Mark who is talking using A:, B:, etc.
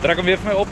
A: Trek hem weer voor mij op.